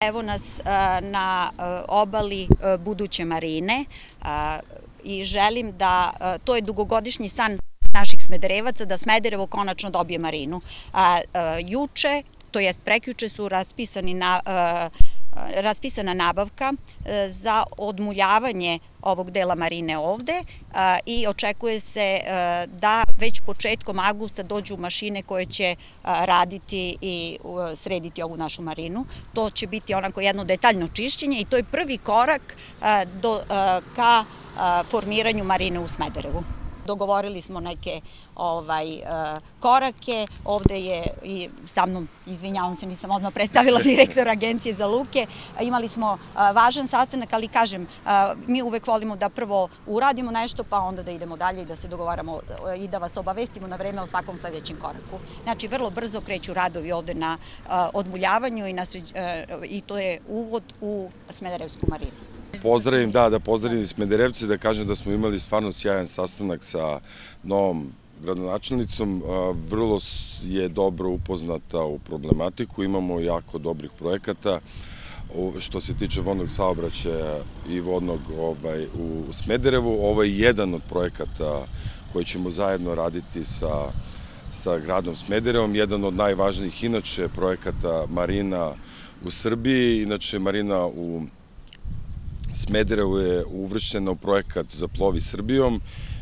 Evo nas na obali buduće marine i želim da, to je dugogodišnji san naših smederevaca, da Smederevo konačno dobije marinu. Juče, to jest prekjuče su raspisani na raspisana nabavka za odmuljavanje ovog dela marine ovde i očekuje se da već početkom augusta dođu mašine koje će raditi i srediti ovu našu marinu. To će biti onako jedno detaljno čišćenje i to je prvi korak ka formiranju marine u Smederevu dogovorili smo neke ovaj, e, korake. Ovde je i sa mnom, izvinjavam se, nisam odmah predstavila direktor Agencije za luke. Imali smo e, važan sastanak, ali kažem, e, mi uvek volimo da prvo uradimo nešto, pa onda da idemo dalje i da se dogovaramo i da vas obavestimo na vreme o svakom sledećem koraku. Znači, vrlo brzo kreću radovi ovde na odmuljavanju i, na, i to je uvod u Smederevsku marinu. Pozdravim, da, da pozdravim Smederevce, da kažem da smo imali stvarno sjajan sastanak sa novom gradonačelnicom. Vrlo je dobro upoznata u problematiku, imamo jako dobrih projekata što se tiče vodnog saobraćaja i vodnog ovaj, u Smederevu. Ovo je jedan od projekata koji ćemo zajedno raditi sa, sa gradom Smederevom, jedan od najvažnijih inače projekata Marina u Srbiji, inače Marina u Smederevo je uvršćena u projekat za plovi Srbijom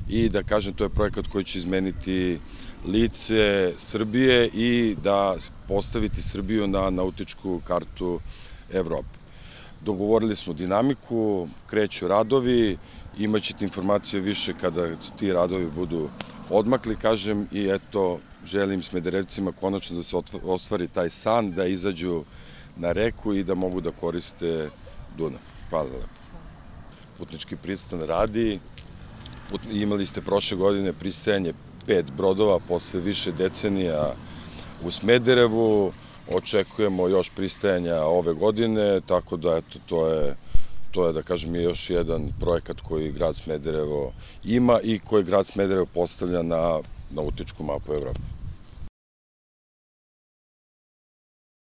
i da kažem to je projekat koji će izmeniti lice Srbije i da postaviti Srbiju na nautičku kartu Evrope. Dogovorili smo dinamiku, kreću radovi, imaćete informacije više kada ti radovi budu odmakli, kažem, i eto, želim Smederevcima konačno da se ostvari taj san, da izađu na reku i da mogu da koriste Dunav. Hvala lepo putnički pristan radi. Imali ste prošle godine pristajanje pet brodova posle više decenija u Smederevu. Očekujemo još pristajanja ove godine, tako da eto, to je to je, da kažem, još jedan projekat koji grad Smederevo ima i koji grad Smederevo postavlja na nautičku mapu Evrope.